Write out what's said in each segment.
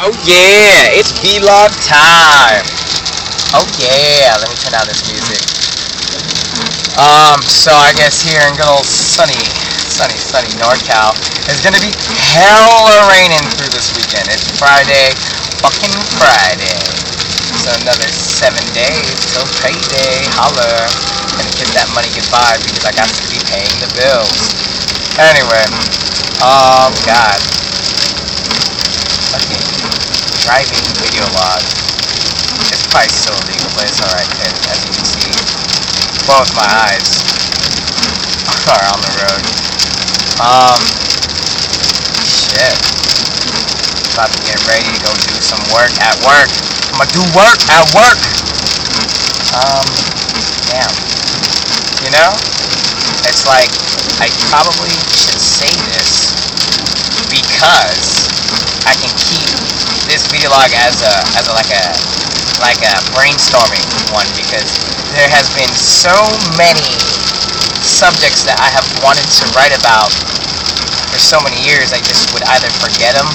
Oh yeah, it's vlog time. Oh yeah, let me turn down this music. Um, so I guess here in good old sunny, sunny, sunny NorCal, it's gonna be hella raining through this weekend. It's Friday, fucking Friday. So another seven days till payday. Holler. Gonna kiss that money goodbye because I got to be paying the bills. Anyway, um, God. Driving video log. It's probably still illegal, but it's alright as you can see, both my eyes are on the road. Um, shit. About to get ready to go do some work at work. I'm gonna do work at work. Um, damn. You know, it's like I probably should say this because this as a as a, like a like a brainstorming one because there has been so many subjects that I have wanted to write about for so many years. I just would either forget them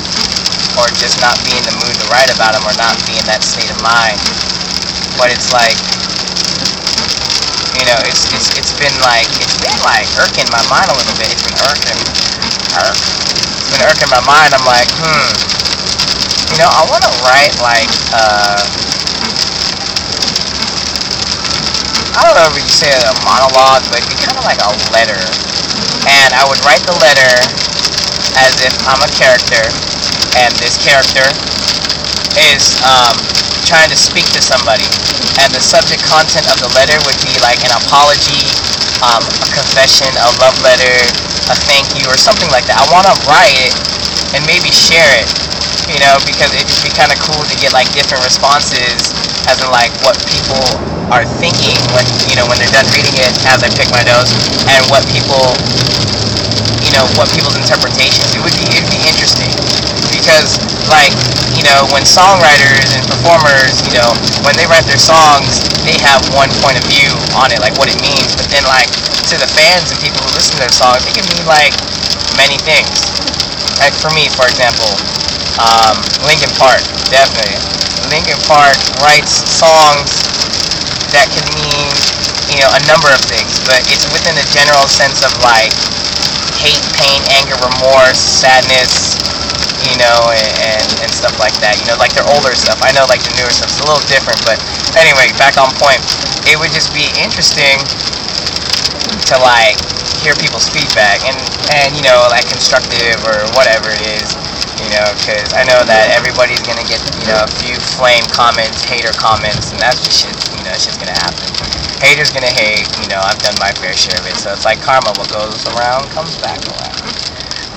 or just not be in the mood to write about them or not be in that state of mind. But it's like you know, it's it's it's been like it's been like irking my mind a little bit. It's been irking, irk. Been irking my mind. I'm like, hmm you know, I want to write like, uh, I don't know if you say a monologue, but be kind of like a letter. And I would write the letter as if I'm a character, and this character is um, trying to speak to somebody. And the subject content of the letter would be like an apology, um, a confession, a love letter, a thank you, or something like that. I want to write it and maybe share it you know, because it'd just be kind of cool to get like different responses, as in like what people are thinking when you know when they're done reading it as I pick my nose, and what people, you know, what people's interpretations. It would be it'd be interesting because like you know when songwriters and performers, you know, when they write their songs, they have one point of view on it, like what it means, but then like to the fans and people who listen to their songs, it can mean like many things. Like for me, for example, um, Linkin Park, definitely. Linkin Park writes songs that can mean, you know, a number of things, but it's within the general sense of like hate, pain, anger, remorse, sadness, you know, and, and, and stuff like that. You know, like their older stuff. I know like the newer stuff's a little different, but anyway, back on point. It would just be interesting to like hear people's feedback and and you know like constructive or whatever it is you know, because I know that everybody's gonna get, you know, a few flame comments, hater comments, and that's just shit, you know, it's just gonna happen. Haters gonna hate, you know, I've done my fair share of it, so it's like karma, what goes around comes back around.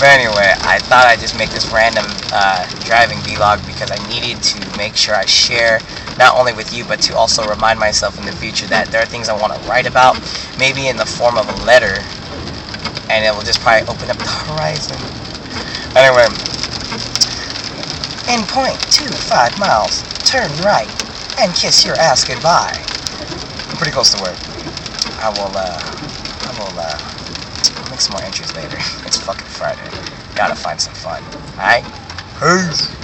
But anyway, I thought I'd just make this random uh, driving vlog because I needed to make sure I share not only with you, but to also remind myself in the future that there are things I want to write about, maybe in the form of a letter, and it will just probably open up the horizon. Anyway, in point two five miles, turn right and kiss your ass goodbye. I'm pretty close to work. I will, uh, I will, uh, make some more entries later. It's fucking Friday. Gotta find some fun. Alright? Peace.